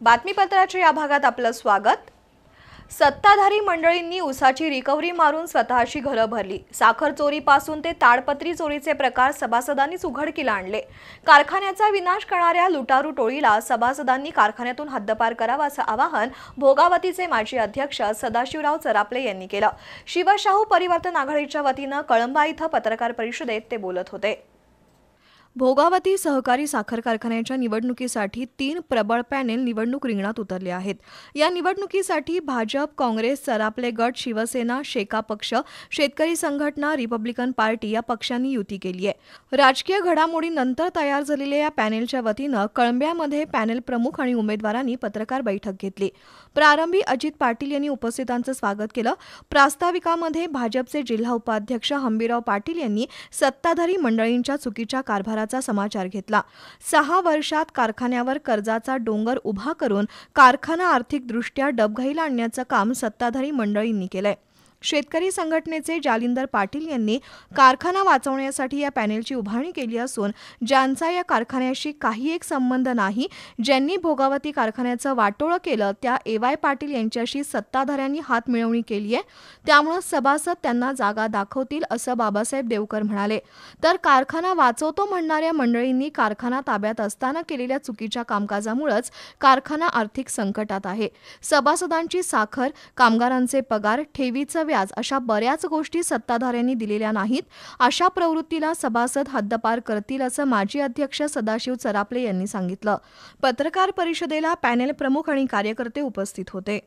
बातमीपत्राच्या या भागात आपलं स्वागत. सत्ताधारी मंडळींनी उसाची रिकव्हरी मारून स्वतःची घरं भरली. साखर चोरीपासून ते ताडपत्री चोरीचे प्रकार सभासदांनीच उघडकीला आणले. कारखान्याचा विनाश करणाऱ्या लुटारू टोळीला सभासदांनी कारखान्यातून हद्दपार करावा असं आवाहन भोगावतीचे माजी अध्यक्ष सदाशिवराव चरापले यांनी केलं. शिवशाहू परिवर्तन आघाडीच्या वतीनं कळंबा इथं पत्रकार परिषदेत ते बोलत होते. भोगावती सहकारी साखर कारखान्याच्या निवडणुकीसाठी तीन प्रबळ पॅनेल निवडणूक रिंगणात उतरले आहेत. या निवडणुकीसाठी भाजप काँग्रेस सरापले गट शिवसेना शेका पक्ष शेतकरी संघटना रिपब्लिकन पार्टी या पक्षांनी युती केली आहे. राजकीय घडामोडीनंतर तयार झालेल्या या पॅनेलच्या वतीनं कळंब्यामध्ये पॅनेल प्रमुख आणि उमेदवारांनी पत्रकार बैठक घेतली. प्रारंभी अजित पाटील यांनी उपस्थितांचं स्वागत केलं. प्रास्ताविकामध्ये भाजपचे जिल्हा उपाध्यक्ष हंबीराव पाटील यांनी सत्ताधारी मंडळींच्या चुकीच्या कारभार व्यवहाराचा समाचार घेतला. सहा वर्षात कारखान्यावर कर्जाचा डोंगर उभा करून कारखाना आर्थिकदृष्ट्या डबघाईला आणण्याचं काम सत्ताधारी मंडळींनी केलंय. शेतकरी संघटनेचे जालिंदर पाटील यांनी कारखाना वाचवण्यासाठी या पॅनेलची उभारणी केली असून ज्यांचा या कारखान्याशी काही एक संबंध नाही ज्यांनी भोगावती कारखान्याचं वाटोळं केलं त्या ए वाय पाटील यांच्याशी सत्ताधाऱ्यांनी हात मिळवणी केली आहे. त्यामुळं सभासद त्यांना जागा दाखवतील असं बाबासाहेब देवकर म्हणाले. तर कारखाना वाचवतो म्हणणाऱ्या मंडळींनी कारखाना ताब्यात असताना केलेल्या चुकीच्या कामकाजामुळेच कारखाना आर्थिक संकटात आहे. सभासदांची साखर कामगारांचे पगार ठेवीचं व्याज अशा बऱ्याच गोष्टी सत्ताधाऱ्यांनी दिलेल्या नाहीत. अशा प्रवृत्तीला सभासद हद्दपार करतील असं माजी अध्यक्ष सदाशिव चरापले यांनी सांगितलं. पत्रकार परिषदेला पॅनेल प्रमुख आणि कार्यकर्ते उपस्थित होते.